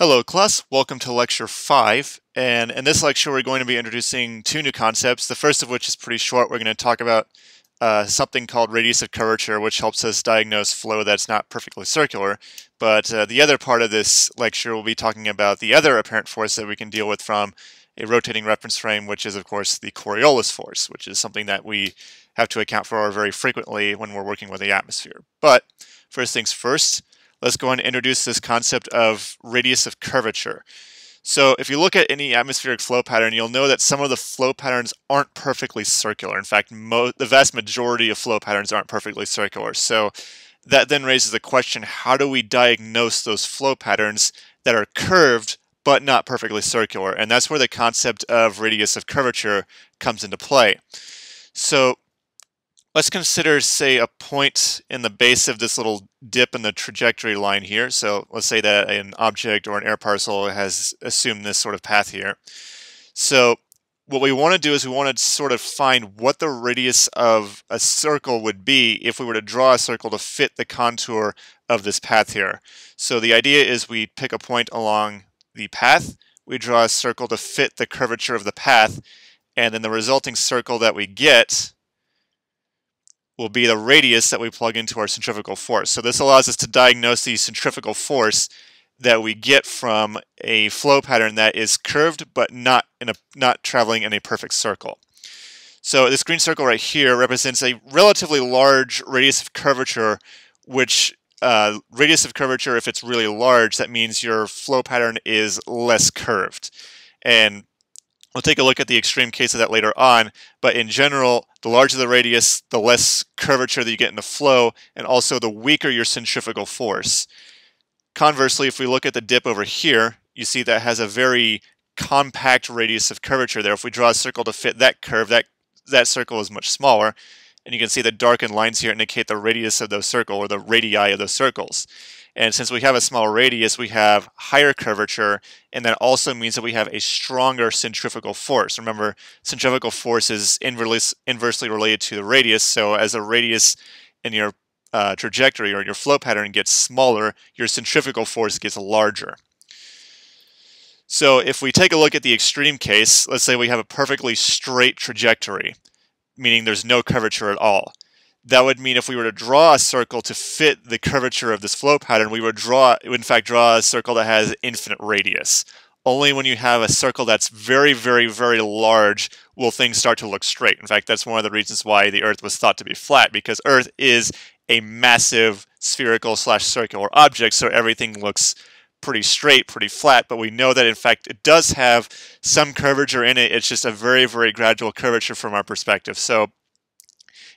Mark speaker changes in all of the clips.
Speaker 1: Hello class, welcome to lecture 5 and in this lecture we're going to be introducing two new concepts, the first of which is pretty short. We're going to talk about uh, something called radius of curvature which helps us diagnose flow that's not perfectly circular, but uh, the other part of this lecture we'll be talking about the other apparent force that we can deal with from a rotating reference frame which is of course the Coriolis force, which is something that we have to account for very frequently when we're working with the atmosphere. But first things first, let's go and introduce this concept of radius of curvature. So if you look at any atmospheric flow pattern, you'll know that some of the flow patterns aren't perfectly circular. In fact, the vast majority of flow patterns aren't perfectly circular. So that then raises the question, how do we diagnose those flow patterns that are curved but not perfectly circular? And that's where the concept of radius of curvature comes into play. So Let's consider, say, a point in the base of this little dip in the trajectory line here. So let's say that an object or an air parcel has assumed this sort of path here. So what we want to do is we want to sort of find what the radius of a circle would be if we were to draw a circle to fit the contour of this path here. So the idea is we pick a point along the path, we draw a circle to fit the curvature of the path, and then the resulting circle that we get will be the radius that we plug into our centrifugal force. So this allows us to diagnose the centrifugal force that we get from a flow pattern that is curved but not in a not traveling in a perfect circle. So this green circle right here represents a relatively large radius of curvature, which uh, radius of curvature, if it's really large, that means your flow pattern is less curved. And We'll take a look at the extreme case of that later on, but in general, the larger the radius, the less curvature that you get in the flow, and also the weaker your centrifugal force. Conversely, if we look at the dip over here, you see that has a very compact radius of curvature there. If we draw a circle to fit that curve, that, that circle is much smaller. And you can see the darkened lines here indicate the radius of the circle, or the radii of those circles. And since we have a small radius, we have higher curvature, and that also means that we have a stronger centrifugal force. Remember, centrifugal force is inversely related to the radius, so as the radius in your uh, trajectory or your flow pattern gets smaller, your centrifugal force gets larger. So if we take a look at the extreme case, let's say we have a perfectly straight trajectory, meaning there's no curvature at all that would mean if we were to draw a circle to fit the curvature of this flow pattern, we would draw, in fact, draw a circle that has infinite radius. Only when you have a circle that's very, very, very large will things start to look straight. In fact, that's one of the reasons why the Earth was thought to be flat, because Earth is a massive spherical slash circular object, so everything looks pretty straight, pretty flat, but we know that in fact it does have some curvature in it. It's just a very, very gradual curvature from our perspective. So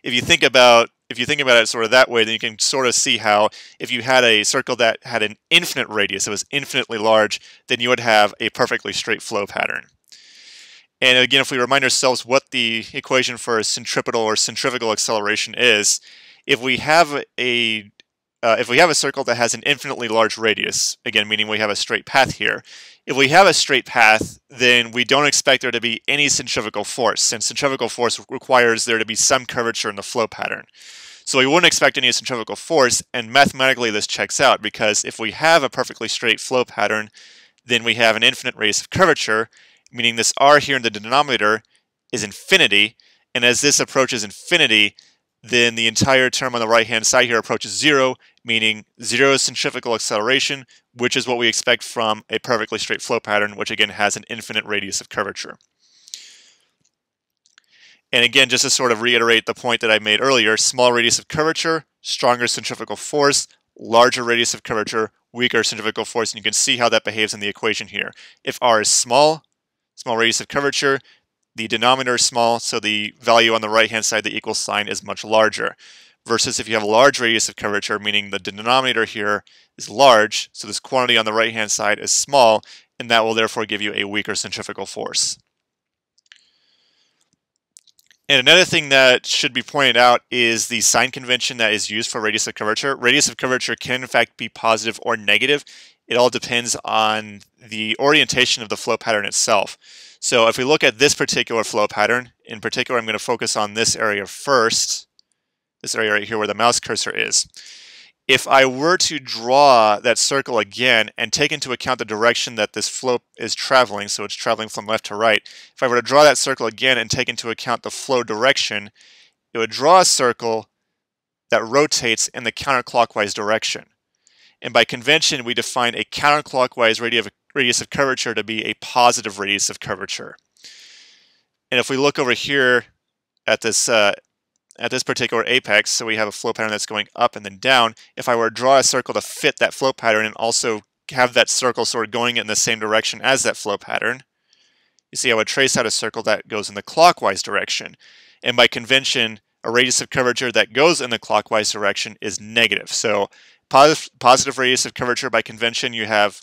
Speaker 1: if you think about if you think about it sort of that way, then you can sort of see how if you had a circle that had an infinite radius, it was infinitely large, then you would have a perfectly straight flow pattern. And again, if we remind ourselves what the equation for centripetal or centrifugal acceleration is, if we have a uh, if we have a circle that has an infinitely large radius, again, meaning we have a straight path here, if we have a straight path, then we don't expect there to be any centrifugal force, since centrifugal force requires there to be some curvature in the flow pattern. So we wouldn't expect any centrifugal force, and mathematically this checks out, because if we have a perfectly straight flow pattern, then we have an infinite radius of curvature, meaning this r here in the denominator is infinity, and as this approaches infinity, then the entire term on the right-hand side here approaches zero, meaning zero centrifugal acceleration, which is what we expect from a perfectly straight flow pattern, which again has an infinite radius of curvature. And again, just to sort of reiterate the point that I made earlier, small radius of curvature, stronger centrifugal force, larger radius of curvature, weaker centrifugal force, and you can see how that behaves in the equation here. If r is small, small radius of curvature, the denominator is small, so the value on the right-hand side, the equal sign, is much larger. Versus if you have a large radius of curvature, meaning the denominator here is large, so this quantity on the right-hand side is small, and that will therefore give you a weaker centrifugal force. And another thing that should be pointed out is the sign convention that is used for radius of curvature. Radius of curvature can in fact be positive or negative. It all depends on the orientation of the flow pattern itself. So if we look at this particular flow pattern, in particular, I'm going to focus on this area first, this area right here where the mouse cursor is. if I were to draw that circle again and take into account the direction that this flow is traveling, so it's traveling from left to right, if I were to draw that circle again and take into account the flow direction, it would draw a circle that rotates in the counterclockwise direction. And by convention, we define a counterclockwise radius of curvature to be a positive radius of curvature. And if we look over here at this uh, at this particular apex, so we have a flow pattern that's going up and then down, if I were to draw a circle to fit that flow pattern and also have that circle sort of going in the same direction as that flow pattern, you see I would trace out a circle that goes in the clockwise direction. And by convention, a radius of curvature that goes in the clockwise direction is negative. So positive radius of curvature by convention, you have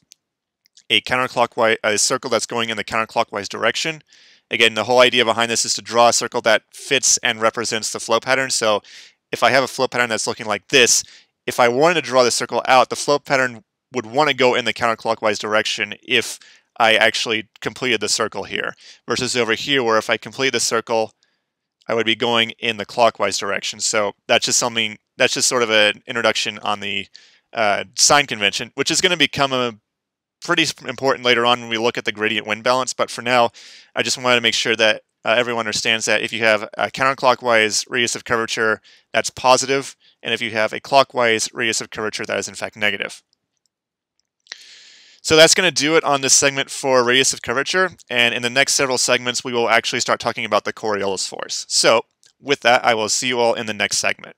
Speaker 1: a counterclockwise a circle that's going in the counterclockwise direction. Again, the whole idea behind this is to draw a circle that fits and represents the flow pattern. So if I have a flow pattern that's looking like this, if I wanted to draw the circle out, the flow pattern would want to go in the counterclockwise direction if I actually completed the circle here. Versus over here, where if I complete the circle, I would be going in the clockwise direction. So that's just something, that's just sort of an introduction on the uh, sign convention, which is going to become a pretty important later on when we look at the gradient wind balance. But for now, I just wanted to make sure that uh, everyone understands that if you have a counterclockwise radius of curvature, that's positive, and if you have a clockwise radius of curvature, that is in fact negative. So that's going to do it on this segment for radius of curvature, and in the next several segments, we will actually start talking about the Coriolis force. So with that, I will see you all in the next segment.